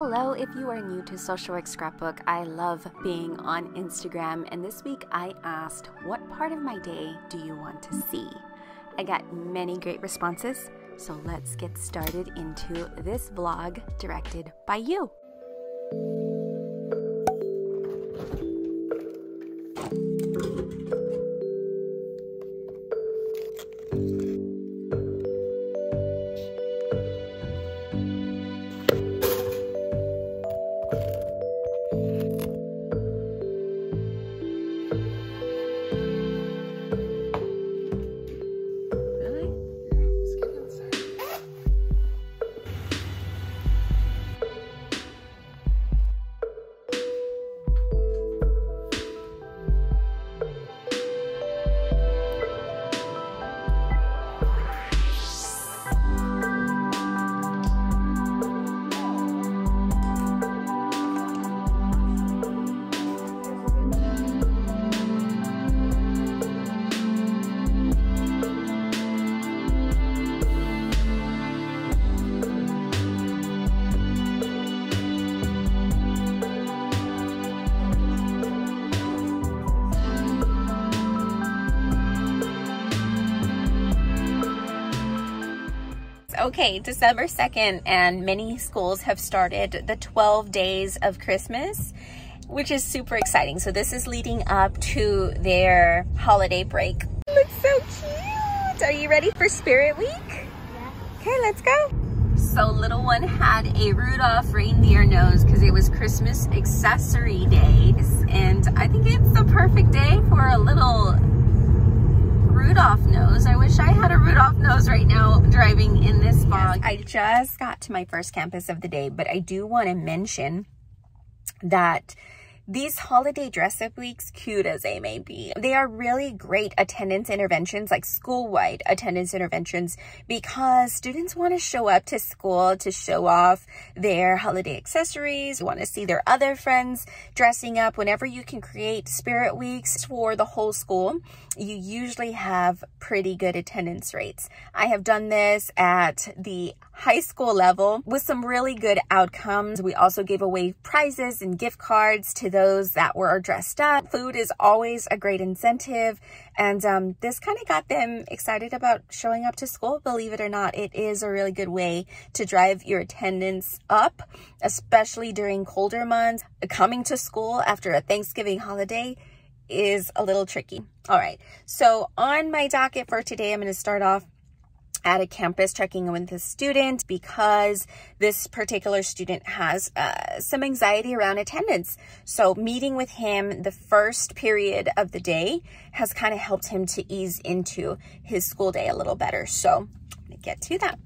Hello, if you are new to Social Work Scrapbook, I love being on Instagram, and this week I asked, What part of my day do you want to see? I got many great responses, so let's get started into this vlog directed by you. Okay, December 2nd, and many schools have started the 12 days of Christmas, which is super exciting. So, this is leading up to their holiday break. Looks so cute. Are you ready for Spirit Week? Yeah. Okay, let's go. So, little one had a Rudolph reindeer nose because it was Christmas accessory days, and I think it's the perfect day for a little Rudolph nose. I wish I had a Rudolph nose right now driving in this fog. I just got to my first campus of the day, but I do want to mention that these holiday dress up weeks, cute as they may be, they are really great attendance interventions, like school-wide attendance interventions, because students want to show up to school to show off their holiday accessories, want to see their other friends dressing up. Whenever you can create spirit weeks for the whole school, you usually have pretty good attendance rates. I have done this at the high school level with some really good outcomes. We also gave away prizes and gift cards to those that were dressed up. Food is always a great incentive. And um, this kind of got them excited about showing up to school. Believe it or not, it is a really good way to drive your attendance up, especially during colder months. Coming to school after a Thanksgiving holiday is a little tricky. All right, so on my docket for today, I'm going to start off at a campus checking in with a student because this particular student has uh, some anxiety around attendance. So meeting with him the first period of the day has kind of helped him to ease into his school day a little better. So I'm to get to that.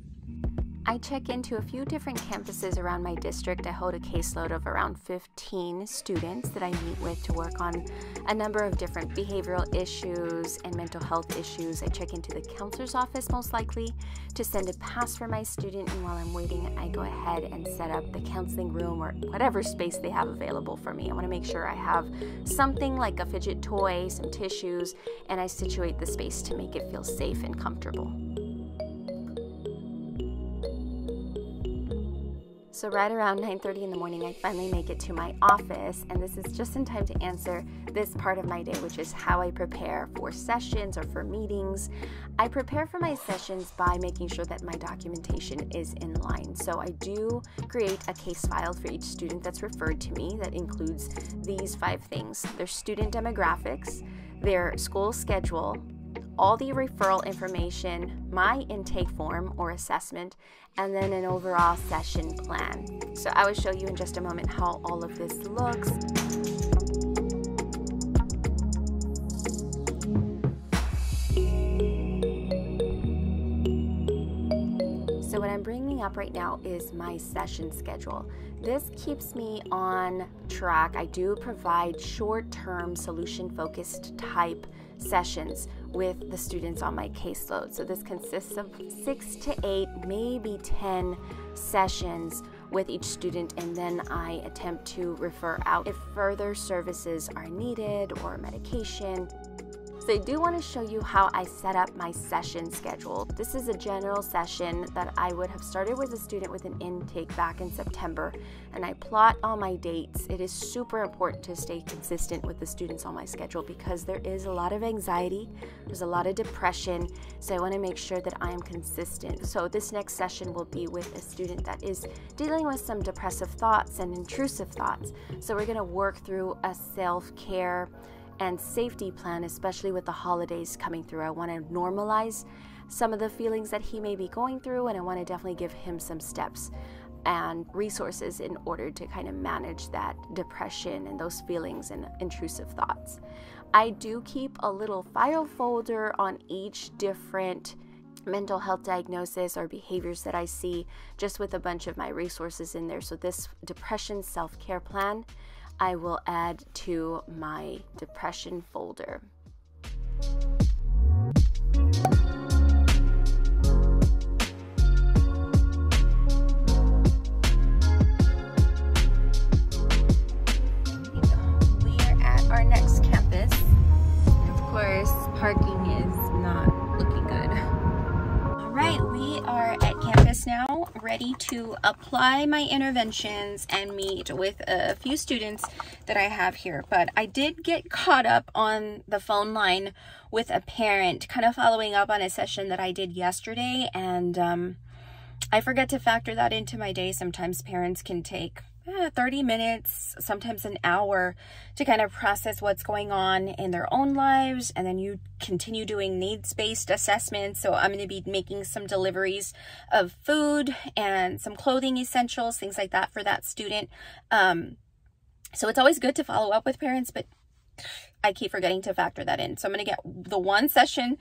I check into a few different campuses around my district. I hold a caseload of around 15 students that I meet with to work on a number of different behavioral issues and mental health issues. I check into the counselor's office most likely to send a pass for my student, and while I'm waiting, I go ahead and set up the counseling room or whatever space they have available for me. I want to make sure I have something like a fidget toy, some tissues, and I situate the space to make it feel safe and comfortable. So right around 9.30 in the morning, I finally make it to my office, and this is just in time to answer this part of my day, which is how I prepare for sessions or for meetings. I prepare for my sessions by making sure that my documentation is in line. So I do create a case file for each student that's referred to me that includes these five things. Their student demographics, their school schedule, all the referral information, my intake form or assessment, and then an overall session plan. So I will show you in just a moment how all of this looks. So what I'm bringing up right now is my session schedule. This keeps me on track. I do provide short-term solution-focused type sessions with the students on my caseload. So this consists of six to eight, maybe 10 sessions with each student, and then I attempt to refer out if further services are needed or medication. So I do want to show you how I set up my session schedule. This is a general session that I would have started with a student with an intake back in September and I plot all my dates. It is super important to stay consistent with the students on my schedule because there is a lot of anxiety, there's a lot of depression, so I want to make sure that I am consistent. So this next session will be with a student that is dealing with some depressive thoughts and intrusive thoughts. So we're going to work through a self-care and safety plan, especially with the holidays coming through. I want to normalize some of the feelings that he may be going through, and I want to definitely give him some steps and resources in order to kind of manage that depression and those feelings and intrusive thoughts. I do keep a little file folder on each different mental health diagnosis or behaviors that I see, just with a bunch of my resources in there. So, this depression self care plan I will add to my depression folder. Apply my interventions and meet with a few students that I have here. But I did get caught up on the phone line with a parent, kind of following up on a session that I did yesterday. And um, I forget to factor that into my day. Sometimes parents can take eh, 30 minutes, sometimes an hour to kind of process what's going on in their own lives. And then you continue doing needs-based assessments. So I'm going to be making some deliveries of food and some clothing essentials, things like that for that student. Um, so it's always good to follow up with parents, but I keep forgetting to factor that in. So I'm going to get the one session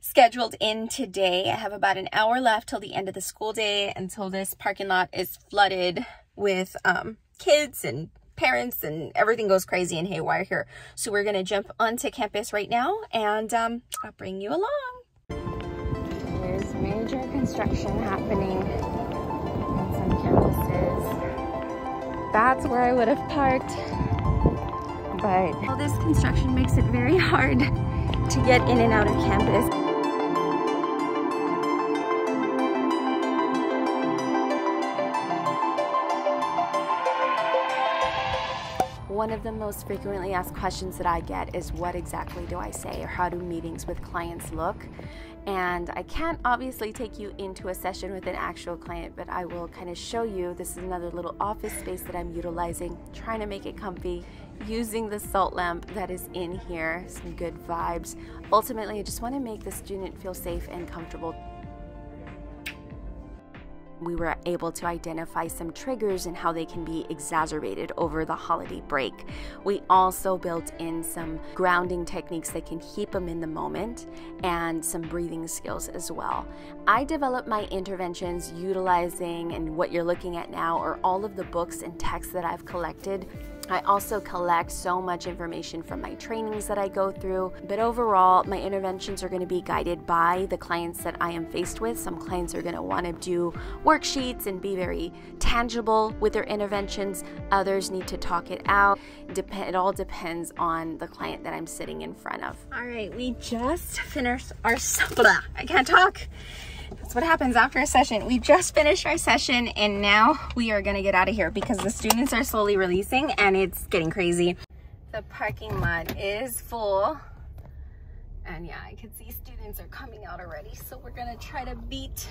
scheduled in today. I have about an hour left till the end of the school day until this parking lot is flooded with um, kids and parents and everything goes crazy and haywire here. So we're going to jump onto campus right now and um, I'll bring you along. There's major construction happening on some campuses. That's where I would have parked but all this construction makes it very hard to get in and out of campus. One of the most frequently asked questions that I get is what exactly do I say or how do meetings with clients look? And I can't obviously take you into a session with an actual client, but I will kind of show you. This is another little office space that I'm utilizing, trying to make it comfy using the salt lamp that is in here, some good vibes. Ultimately, I just want to make the student feel safe and comfortable we were able to identify some triggers and how they can be exacerbated over the holiday break. We also built in some grounding techniques that can keep them in the moment and some breathing skills as well. I developed my interventions utilizing, and what you're looking at now are all of the books and texts that I've collected I also collect so much information from my trainings that I go through, but overall, my interventions are going to be guided by the clients that I am faced with. Some clients are going to want to do worksheets and be very tangible with their interventions, others need to talk it out. It all depends on the client that I'm sitting in front of. All right, we just finished our. I can't talk. That's what happens after a session. We just finished our session and now we are gonna get out of here because the students are slowly releasing and it's getting crazy. The parking lot is full. And yeah, I can see students are coming out already. So we're gonna try to beat,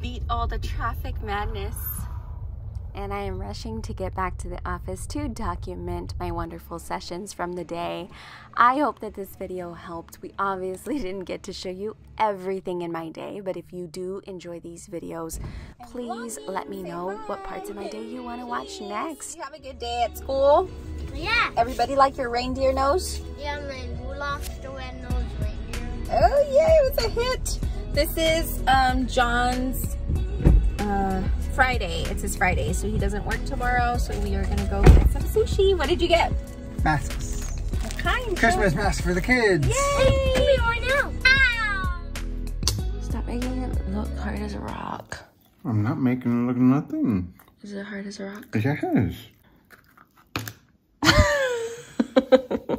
beat all the traffic madness and I am rushing to get back to the office to document my wonderful sessions from the day. I hope that this video helped. We obviously didn't get to show you everything in my day, but if you do enjoy these videos, please let me know what parts of my day you want to watch next. You have a good day at school? Yeah. Everybody like your reindeer nose? Yeah, my Rudolph the red-nosed reindeer. Oh, yeah, it was a hit. This is um, John's uh, Friday. It's his Friday, so he doesn't work tomorrow. So we are gonna go get some sushi. What did you get? Masks. What kind? Christmas masks for the kids. Yay! Give me one now. Ow! Stop making it look hard as a rock. I'm not making it look nothing. Is it hard as a rock? Yes.